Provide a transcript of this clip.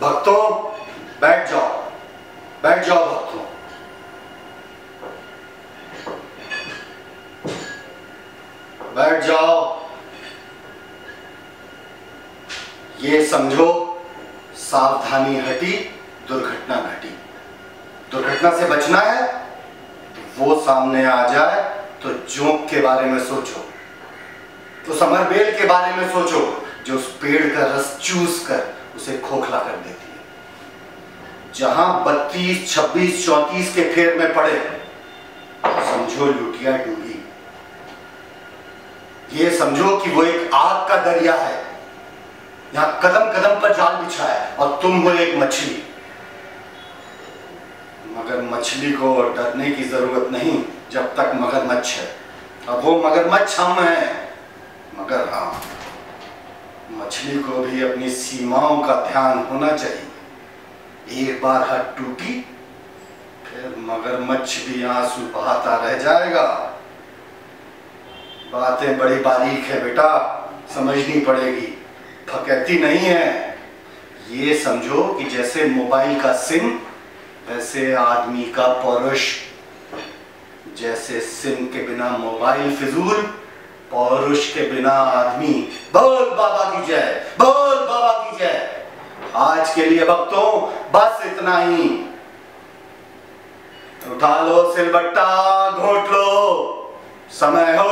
भक्तों बैठ जाओ बैठ जाओ भक्तों बैठ जाओ ये समझो सावधानी हटी दुर्घटना घटी दुर्घटना से बचना है वो सामने आ जाए तो जोंक के बारे में सोचो तो समरबेल के बारे में सोचो जो उस पेड़ का रस चूस कर उसे खोखला कर देती है। जहाँ बत्तीस, छब्बीस, चौतीस के फेर में पड़े, समझो लुटिया डूबी। ये समझो कि वो एक आग का दरिया है। यहाँ कदम कदम पर जाल बिछा है और तुम हो एक मछली। मगर मछली को डरने की ज़रूरत नहीं, जब तक मगरमच्छ है। अब वो मगरमच्छ हम हैं, मगर हाँ। मछली को भी अपनी सीमाओं का ध्यान होना चाहिए। एक बार हट टूटी, फिर मगरमच्छ भी आँसू बहाता रह जाएगा। बातें बड़ी बारीक है बेटा, समझनी पड़ेगी। फकैती नहीं है। ये समझो कि जैसे मोबाइल का सिम, वैसे आदमी का पौरुष जैसे सिम के बिना मोबाइल फिजूल पौरुष के बिना आदमी। बोल आज के लिए भक्तों बस इतना ही। उठा लो सिलबट्टा घोट लो। समय हो